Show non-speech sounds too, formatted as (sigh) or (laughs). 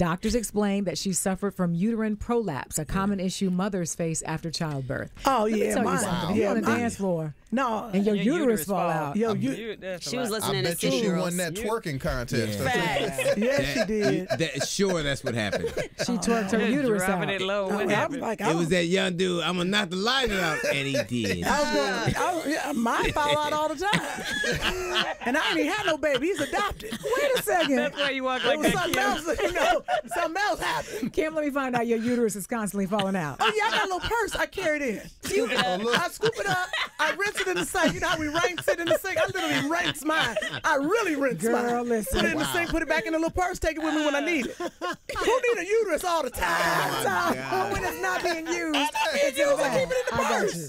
Doctors explained that she suffered from uterine prolapse, a common issue mothers face after childbirth. Oh Let yeah, tell mine. something. You're Yeah, on the mine. dance floor No, and your, Your uterus, uterus fall fall out, yo, You- you, that's a She was listening I to bet you she Single won that twerking contest. Yeah. Facts. (laughs) yeah, she did. That, sure, that's what happened. (laughs) she twerked her Just uterus dropping out. it low. I, What was happened? like, I It was was, that young dude. I'm gonna knock the light out, and he did. (laughs) I was going, I was, yeah, mine fall out all the time, and I ain't even had no baby. He's adopted. Wait a second. That's why you walk like that, something else, you know. Something else happened. (laughs) Kym, let me find out your uterus is constantly falling out. Oh yeah, I got a little purse I carried in. Scoop it. I scoop it up. I rinse it in the sink. You know how we rinse it in the sink? I literally rinse mine. I really rinse Girl, mine. listen. Put it in the sink, put it back in the little purse, take it with me when I need it. (laughs) Who need a uterus all the time? Oh, so, when it's not being used, it's used, I in the keep it in the I purse. you.